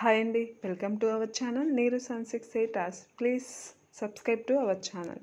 Hi అండి. Welcome to our channel నీరు sun six eight as please subscribe to our channel.